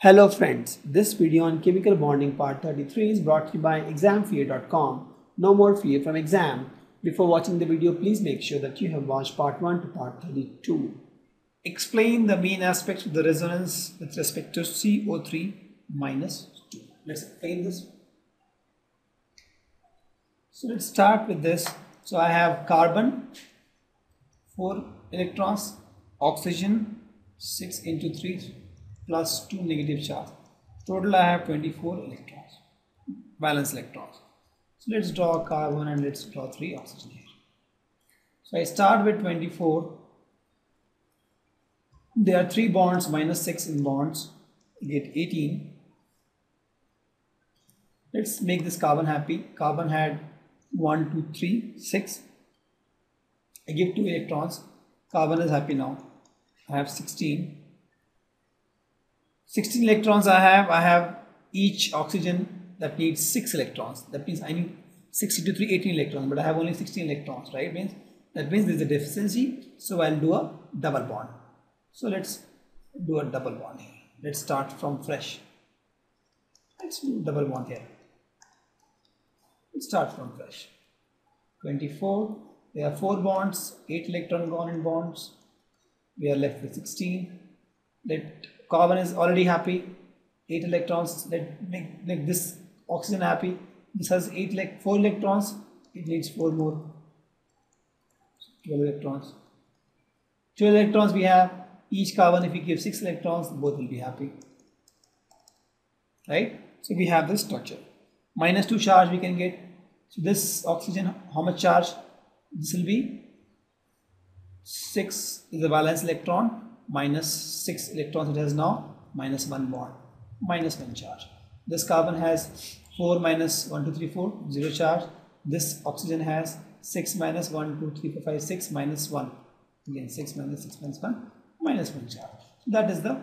Hello friends, this video on chemical bonding part 33 is brought to you by examfear.com. No more fear from exam. Before watching the video, please make sure that you have watched part 1 to part 32. Explain the main aspects of the resonance with respect to CO3 minus 2. Let's explain this. So let's start with this. So I have carbon, 4 electrons, oxygen, 6 into 3 plus 2 negative charge. Total I have 24 electrons, valence electrons. So let's draw carbon and let's draw 3 oxygen here. So I start with 24. There are 3 bonds minus 6 in bonds. I get 18. Let's make this carbon happy. Carbon had 1, 2, 3, 6. I give 2 electrons. Carbon is happy now. I have 16 16 electrons I have, I have each oxygen that needs 6 electrons. That means I need 60 to 3, 18 electrons, but I have only 16 electrons, right? Means That means there's a deficiency, so I'll do a double bond. So let's do a double bond here. Let's start from fresh. Let's do double bond here. Let's start from fresh. 24, there are 4 bonds, 8 electron gone in bonds. We are left with 16. Let carbon is already happy 8 electrons let make, make this oxygen happy this has 8 like 4 electrons it needs 4 more. 12 electrons. 12 electrons we have each carbon if we give 6 electrons both will be happy. Right? So we have this structure. Minus 2 charge we can get. So this oxygen how much charge? This will be 6 is the valence electron minus 6 electrons it has now minus 1 bond minus 1 charge. This carbon has 4 minus 1 2 3 4 0 charge. This oxygen has 6 minus 1 2 3 4 5 6 minus 1 again 6 minus 6 minus 1 minus 1 charge. That is the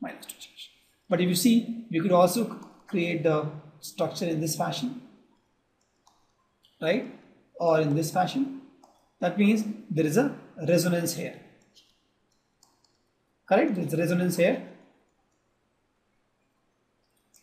minus 2 charge. But if you see we could also create the structure in this fashion right? Or in this fashion. That means there is a resonance here correct there's resonance here.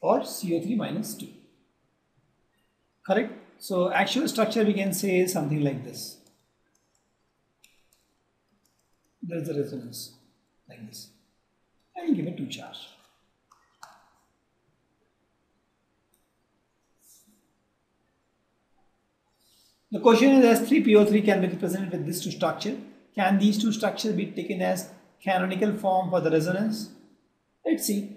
Or CO3 minus 2 correct? So actual structure we can say is something like this. There is a resonance like this. And give it 2 charge. The question is H3PO3 can be represented with these two structure. Can these two structures be taken as canonical form for the resonance? Let's see.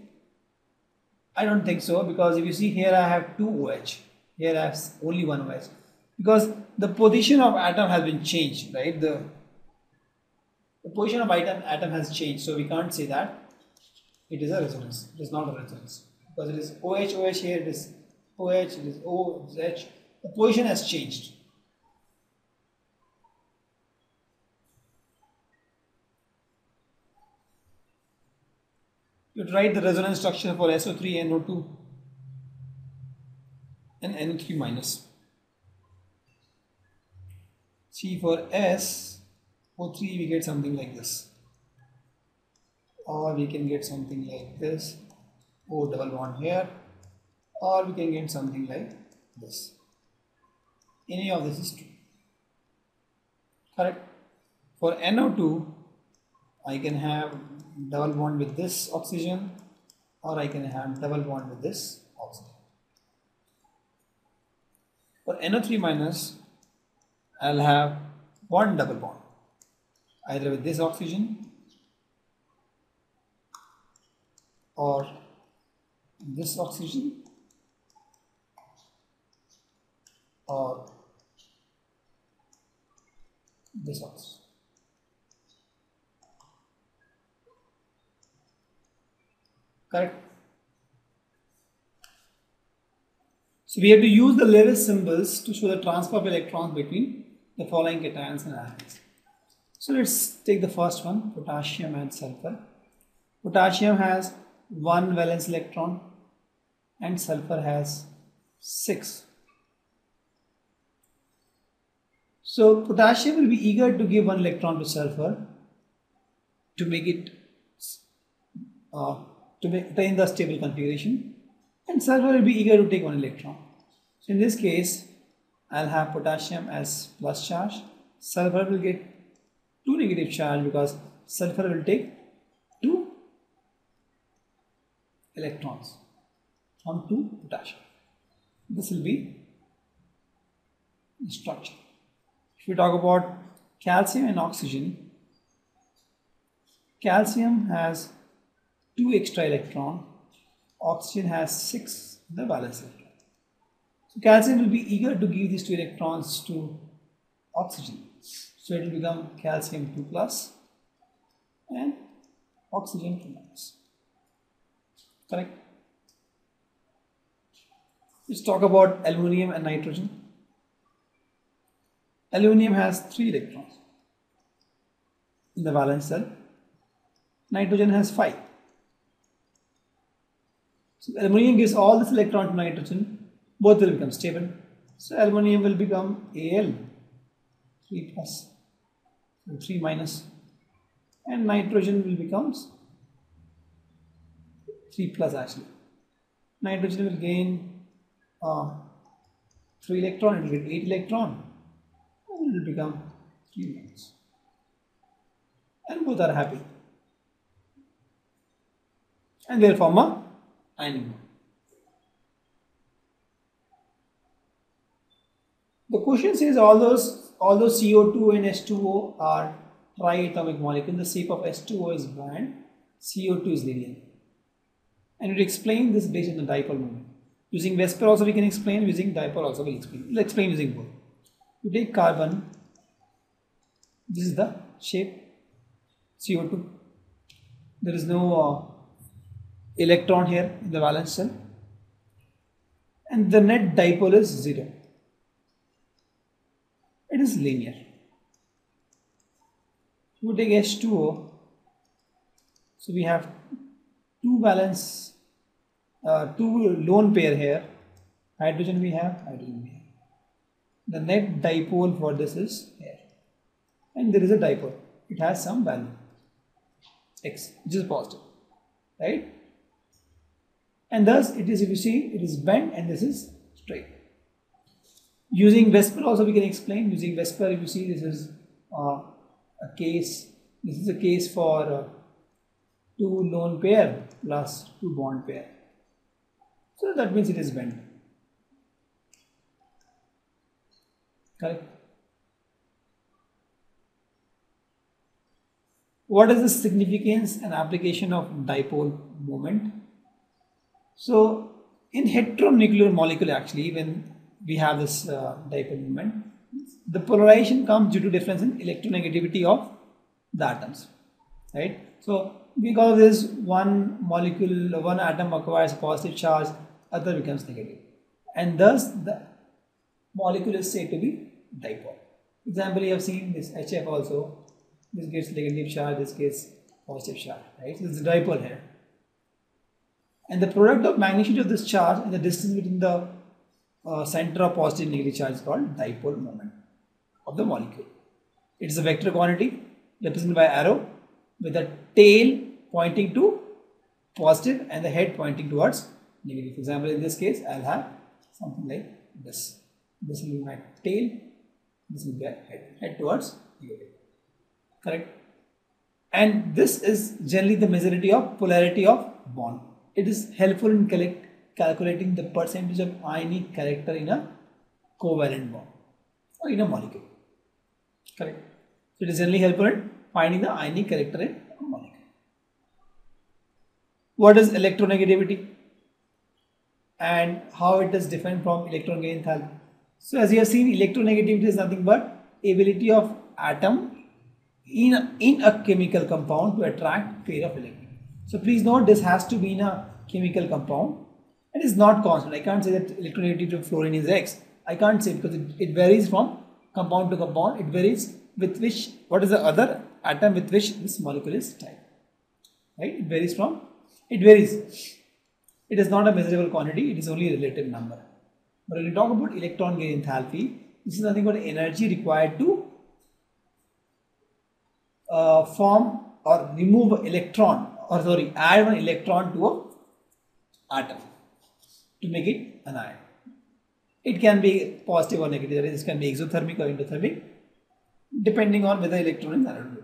I don't think so because if you see here I have two OH. Here I have only one OH. Because the position of atom has been changed, right? The, the position of atom, atom has changed. So we can't say that it is a resonance. It is not a resonance. Because it is OH, OH here, it is OH, it is OH. The position has changed. You write the resonance structure for SO3 NO2 and NO3 minus. See for S O3 we get something like this or we can get something like this O double bond here or we can get something like this. Any of this is true. Correct. For NO2 I can have double bond with this oxygen or I can have double bond with this oxygen. For NO3 minus, I'll have one double bond either with this oxygen or this oxygen or this oxygen. Correct. So we have to use the Lewis symbols to show the transfer of electrons between the following cations and anions so let's take the first one potassium and sulfur. Potassium has one valence electron and sulfur has six. So potassium will be eager to give one electron to sulfur to make it uh, to maintain the stable configuration and sulfur will be eager to take one electron. So in this case, I'll have potassium as plus charge, sulfur will get two negative charge because sulfur will take two electrons from two potassium. This will be the structure. If we talk about calcium and oxygen, calcium has two extra electron, oxygen has six the valence electron. So calcium will be eager to give these two electrons to oxygen. So it will become calcium 2 plus and oxygen 2 minus. Correct? Let's talk about aluminum and nitrogen. Aluminum has 3 electrons in the valence shell. Nitrogen has 5. So aluminum gives all this electron to nitrogen, both will become stable. So aluminum will become Al. 3 plus. And 3 minus. And nitrogen will becomes 3 plus actually. Nitrogen will gain uh, 3 electron, it will get 8 electron. And it will become 3 minus. And both are happy. And they form a bond. The question says all those all those CO2 and H2O are triatomic molecule, the shape of H2O is band, CO2 is linear. And we explain this based on the dipole moment. Using VSEPR also we can explain, using dipole also we'll explain. We'll explain using both. You take carbon, this is the shape CO2. There is no uh, electron here in the valence shell. And the net dipole is 0 it is linear. We take H2O, so we have two valence, uh, two lone pair here, hydrogen we have, hydrogen we have. The net dipole for this is here, and there is a dipole, it has some value, x, which is positive, right? And thus it is, if you see, it is bent and this is straight. Using VSEPR also we can explain. Using VSEPR, if you see this is uh, a case, this is a case for uh, two lone pair plus two bond pair. So that means it is bent. Correct? What is the significance and application of dipole moment? So in heteronuclear molecule actually when we have this uh, dipole moment. The polarization comes due to difference in electronegativity of the atoms, right? So because this one molecule, one atom acquires positive charge, other becomes negative, and thus the molecule is said to be dipole. Example, you have seen this HF also. This gets negative charge, this gets positive charge, right? So this is dipole here. And the product of magnitude of this charge and the distance between the uh, center of positive and negative charge is called dipole moment of the molecule. It is a vector quantity represented by arrow with the tail pointing to positive and the head pointing towards negative. For example, in this case, I'll have something like this. This will be my tail, this will be my head, head towards negative. Correct? And this is generally the majority of polarity of bond. It is helpful in collect, calculating the percentage of ionic character in a covalent bond or in a molecule. Correct. So it is generally helpful in finding the ionic character in a molecule. What is electronegativity and how it is different from electron gain enthalpy? So as you have seen, electronegativity is nothing but ability of atom in in a chemical compound to attract pair of electrons. So please note this has to be in a chemical compound and is not constant. I can't say that electronegativity of fluorine is X. I can't say because it, it varies from compound to compound. It varies with which, what is the other atom with which this molecule is tied. Right? It varies from, it varies. It is not a measurable quantity, it is only a relative number. But when we talk about electron gain enthalpy, this is nothing but energy required to uh, form or remove electron or sorry add one electron to a atom to make it an ion. It can be positive or negative. This can be exothermic or endothermic depending on whether electron is added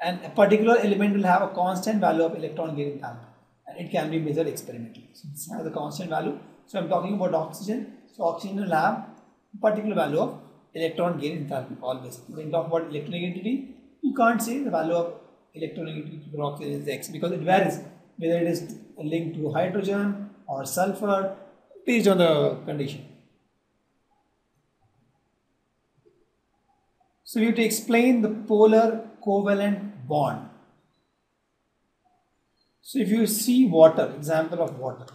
And a particular element will have a constant value of electron gain enthalpy and it can be measured experimentally. So this has a constant value. So I'm talking about oxygen. So oxygen will have a particular value of electron gain enthalpy always. When you talk about electronegativity, you can't say the value of electronegativity oxygen is X because it varies whether it is linked to hydrogen or sulfur based on the condition. So we have to explain the polar covalent bond. So if you see water, example of water,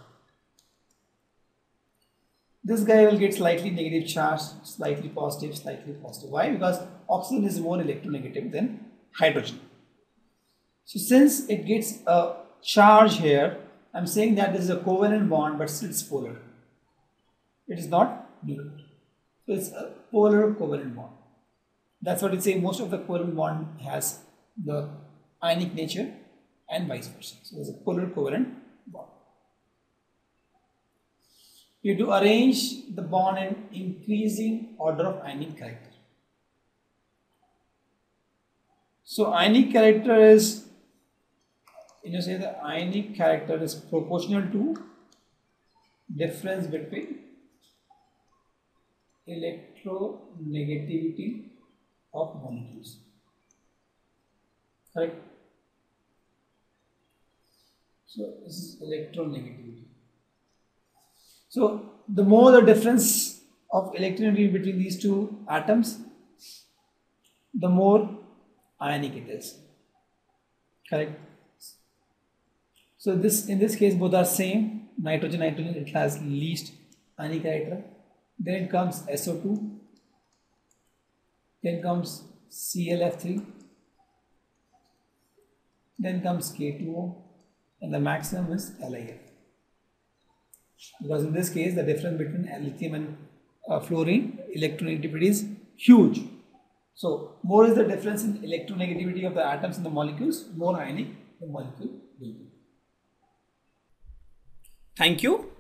this guy will get slightly negative charge, slightly positive, slightly positive. Why? Because oxygen is more electronegative than hydrogen. So since it gets a charge here, I'm saying that this is a covalent bond but still it's polar. It is not neutral. So it's a polar covalent bond. That's what it say most of the covalent bond has the ionic nature and vice versa. So it's a polar covalent bond. You to arrange the bond in increasing order of ionic character. So ionic character is, you know, say the ionic character is proportional to difference between electronegativity of molecules. Correct? So this is electronegativity. So the more the difference of electronegativity between these two atoms, the more ionic it is. Correct? So this in this case both are same. Nitrogen, nitrogen, it has least ionic character. Then it comes SO2. Then comes ClF3. Then comes K2O. And the maximum is LiF because in this case the difference between lithium and uh, fluorine electronegativity is huge. So more is the difference in electronegativity of the atoms in the molecules, more ionic the molecule will be. Thank you.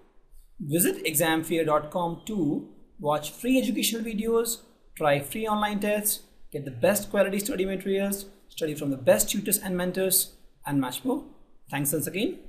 Visit examfear.com to watch free educational videos, try free online tests, get the best quality study materials, study from the best tutors and mentors, and much more. Thanks once again.